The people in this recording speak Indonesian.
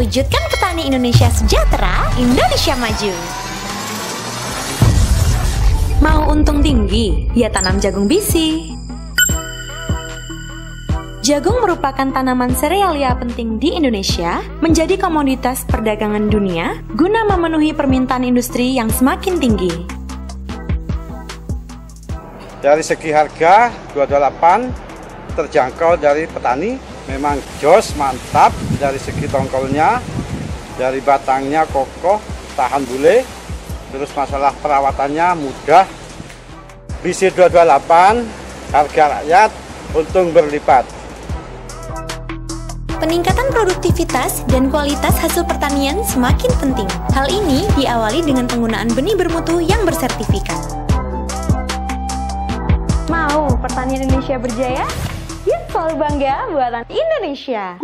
Wujudkan petani Indonesia sejahtera, Indonesia maju. Mau untung tinggi? Ya tanam jagung bisi. Jagung merupakan tanaman serealia penting di Indonesia, menjadi komoditas perdagangan dunia guna memenuhi permintaan industri yang semakin tinggi. Dari segi harga 228 terjangkau dari petani, memang jos mantap dari segi tongkolnya, dari batangnya kokoh, tahan bule, terus masalah perawatannya mudah. BC 228 harga rakyat untung berlipat. Peningkatan produktivitas dan kualitas hasil pertanian semakin penting. Hal ini diawali dengan penggunaan benih bermutu yang bersertifikat. Mau pertanian Indonesia berjaya? Yuk selalu bangga buatan Indonesia!